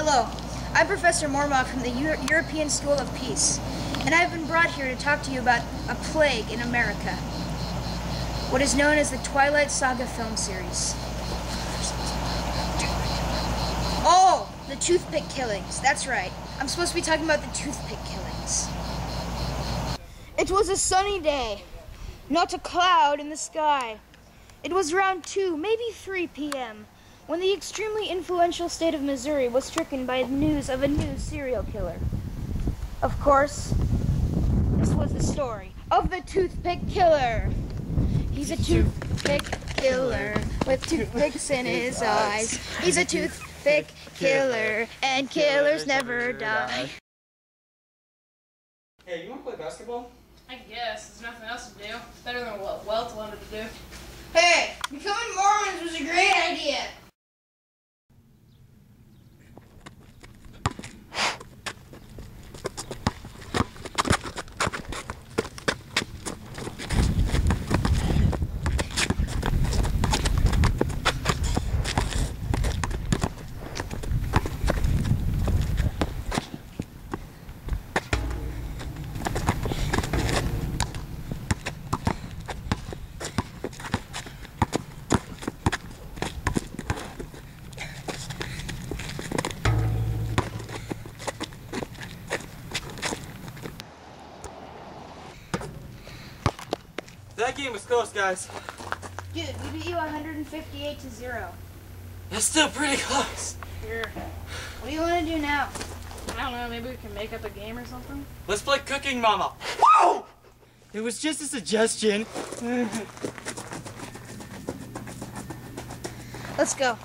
Hello, I'm Professor Mormont from the Eu- European School of Peace, and I've been brought here to talk to you about a plague in America. What is known as the Twilight Saga film series. Oh, the toothpick killings. That's right. I'm supposed to be talking about the toothpick killings. It was a sunny day, not a cloud in the sky. It was around 2, maybe 3 p.m., when the extremely influential state of Missouri was stricken by the news of a new serial killer. Of course, this was the story of the toothpick killer. He's a toothpick killer with toothpicks in his eyes. He's a toothpick killer, and killers never die. Hey, you want to play basketball? I guess. There's nothing else to do. It's better than what Welt wanted to do. Hey, becoming Mormons was a great idea. Game was close, guys. Dude, we beat you 158 to 0. That's still pretty close. Here. What do you want to do now? I don't know. Maybe we can make up a game or something. Let's play Cooking Mama. Whoa! It was just a suggestion. Let's go.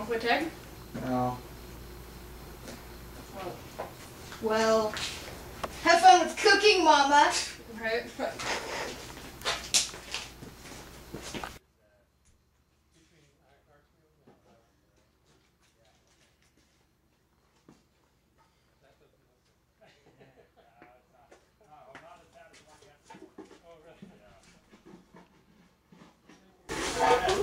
Want to play tag? No. Well, have fun with cooking, Mama. Right.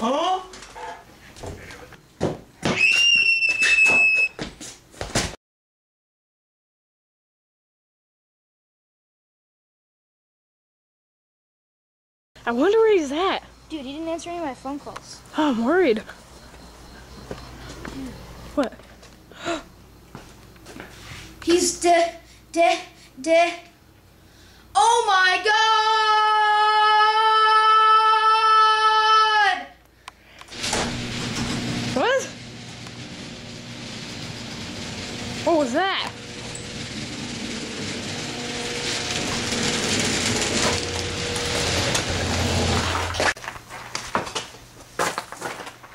Huh? I wonder where he's at. Dude, he didn't answer any of my phone calls. Oh, I'm worried. What? He's dead, dead, dead. Oh my god! What? What was that?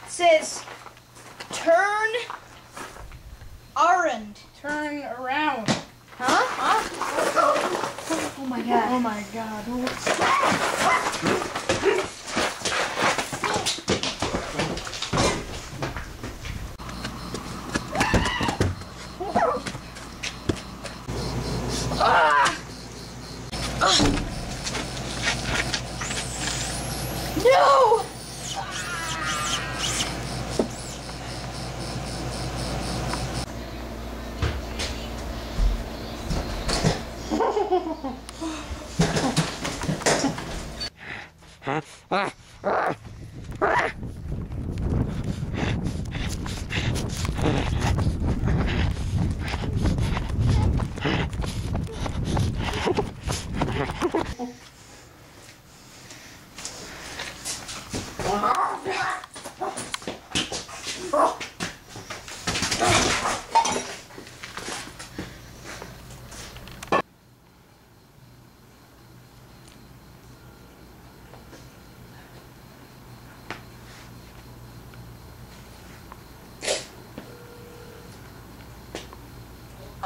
It says, turn Arend. Turn around. Huh? Huh? Oh my god. Oh my god. Oh. No!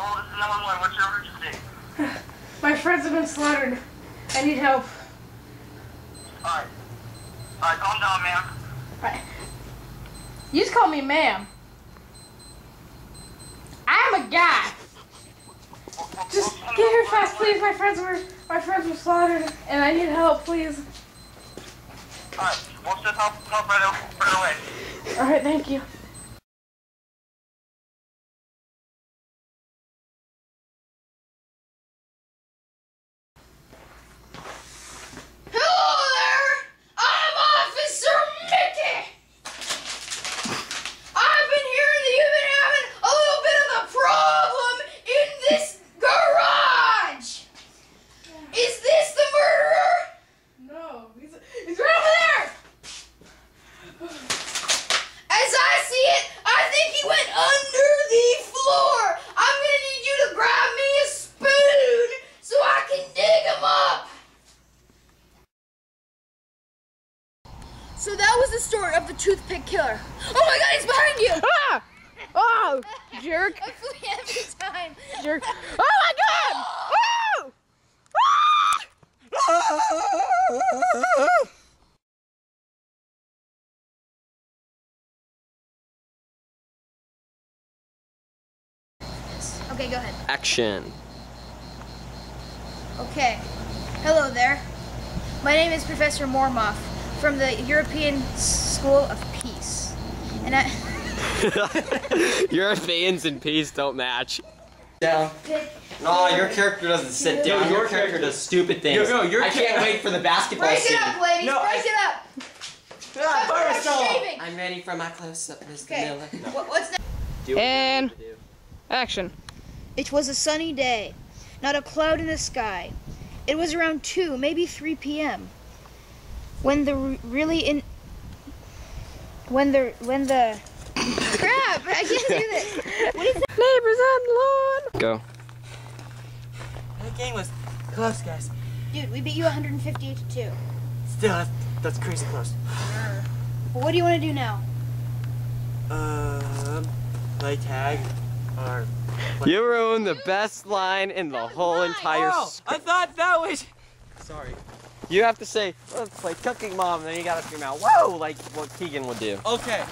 Oh, this is 911. What's your emergency? My friends have been slaughtered. I need help. Alright. Alright, calm down, man. Right. You just call me ma'am. I'm a guy. Just get here fast, please. My friends were my friends were slaughtered, and I need help, please. Alright, we'll send help, help right, right away. All right, thank you. Hello there! I'm Officer Mickey! I've been hearing that you've been having a little bit of a problem in this garage! Is this the murderer? No, he's, he's right over there. As I see it, I think he went under the floor! I'm gonna need you to grab me a spoon so I can dig him up! So that was the story of the toothpick killer. Oh my god, he's behind you! Ah! Oh, jerk, I flee every time. jerk. Oh my God! Oh! Okay, go ahead. Action. Okay. Hello there. My name is Professor Mormoff from the European School of Peace. And I. Europeans and peace don't match. Down. No, your character doesn't sit down. your Your character character- does stupid things. Yo, yo, your I can't wait for the basketball Break scene. it up, ladies! No, Break I- it up! Ah, I'm I'm ready for my close-up, Mr. Okay. Miller. What, what's next? Do what you And- do. Action. It was a sunny day, not a cloud in the sky. It was around 2, maybe 3 p.m. When the really in when the when the crap, I can't do this. What is that? Neighbors on the lawn. Go. That game was close, guys. Dude, we beat you 158 to 2. Still, that's, that's crazy close. Well, what do you want to do now? Um, play tag or. You ruined the best line in the whole entire Oh, script. I thought that was. Sorry. You have to say, let's play Cooking Mom, and then you gotta scream out, whoa, like what Keegan would do. Okay.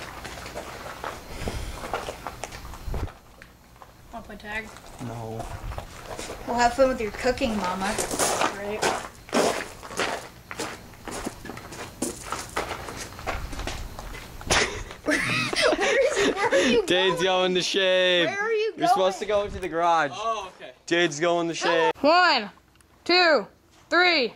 Want to play tag? No. We'll have fun with your cooking, Mama. Right. Where is it? Where are you Dade's going? going to shave. Where are you going? You're supposed to go into the garage. Oh, okay. Dade's going to shave. One, two, three.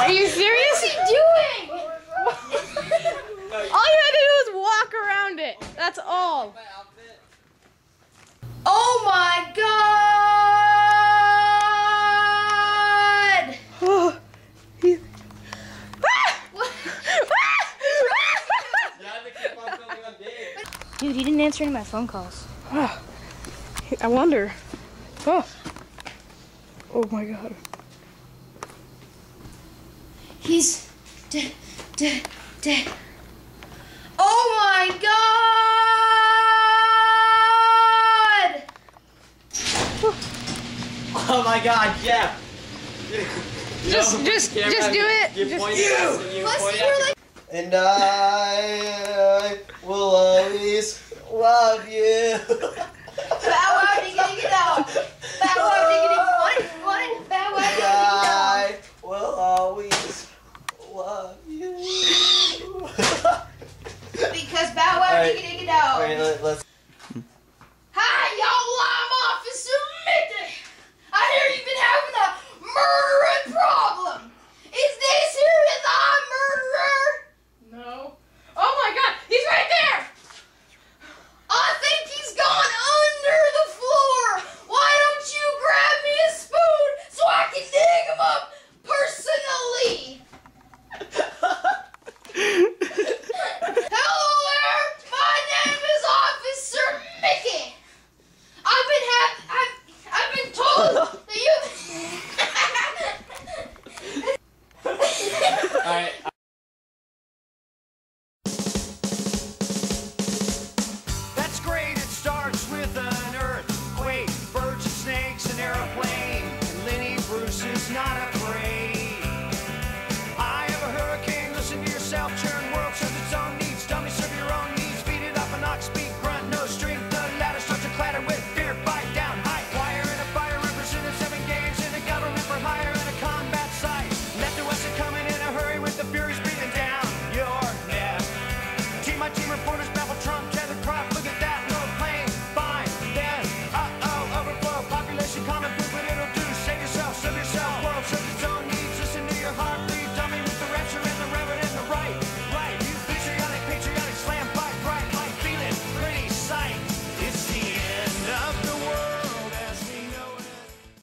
Are you serious? What's he doing? All you had to do was walk around it. That's all. Oh my god! Oh, he- What? You had to keep on filming on Dade. Dude, he didn't answer any of my phone calls. Ah, I wonder. Oh. Oh my god. He's dead, dead, dead. Oh my god! Oh my God, Jeff. Just, just, Camera, just do it. You Just, point at us and you Plus, point you're at like. And I will always love you. Bow wow, diggity, get out. Bow wow, diggity,